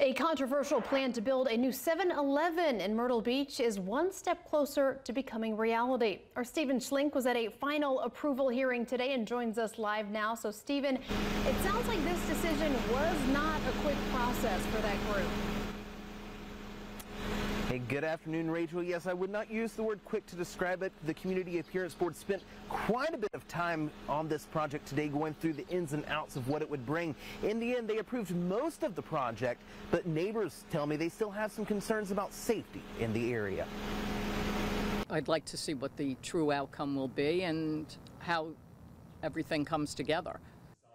A controversial plan to build a new 7-Eleven in Myrtle Beach is one step closer to becoming reality. Our Stephen Schlink was at a final approval hearing today and joins us live now. So Stephen, it sounds like this decision was not a quick process for that group. Good afternoon, Rachel. Yes, I would not use the word quick to describe it. The Community Appearance Board spent quite a bit of time on this project today, going through the ins and outs of what it would bring. In the end, they approved most of the project, but neighbors tell me they still have some concerns about safety in the area. I'd like to see what the true outcome will be and how everything comes together.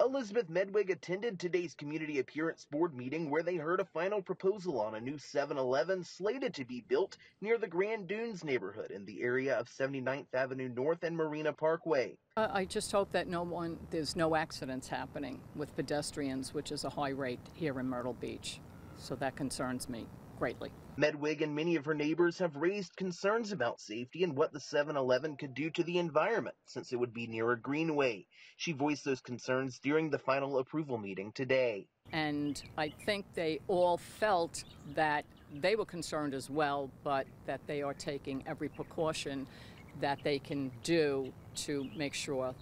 Elizabeth Medwig attended today's Community Appearance Board meeting where they heard a final proposal on a new 7 Eleven slated to be built near the Grand Dunes neighborhood in the area of 79th Avenue North and Marina Parkway. I just hope that no one, there's no accidents happening with pedestrians, which is a high rate here in Myrtle Beach. So that concerns me greatly. Medwig and many of her neighbors have raised concerns about safety and what the 7 Eleven could do to the environment since it would be near a greenway. She voiced those concerns during the final approval meeting today. And I think they all felt that they were concerned as well, but that they are taking every precaution that they can do to make sure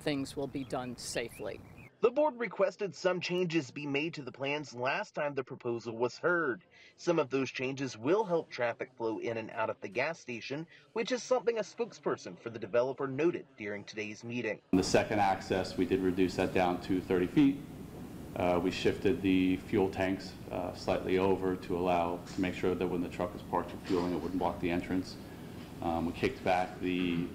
things will be done safely. The board requested some changes be made to the plans last time the proposal was heard. Some of those changes will help traffic flow in and out of the gas station, which is something a spokesperson for the developer noted during today's meeting. The second access, we did reduce that down to 30 feet. Uh, we shifted the fuel tanks uh, slightly over to allow to make sure that when the truck is parked for fueling, it wouldn't block the entrance. Um, we kicked back the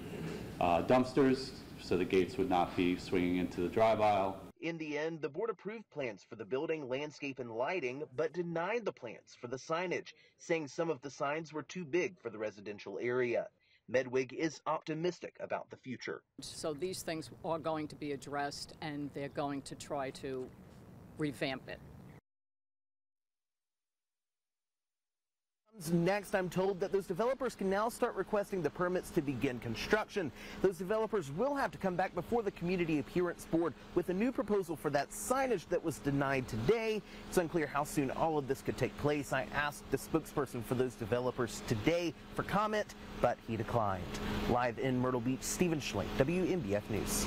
uh, dumpsters so the gates would not be swinging into the drive aisle. In the end, the board approved plans for the building, landscape, and lighting, but denied the plans for the signage, saying some of the signs were too big for the residential area. Medwig is optimistic about the future. So these things are going to be addressed and they're going to try to revamp it. Next, I'm told that those developers can now start requesting the permits to begin construction. Those developers will have to come back before the Community Appearance Board with a new proposal for that signage that was denied today. It's unclear how soon all of this could take place. I asked the spokesperson for those developers today for comment, but he declined. Live in Myrtle Beach, Stephen Schlink, WMBF News.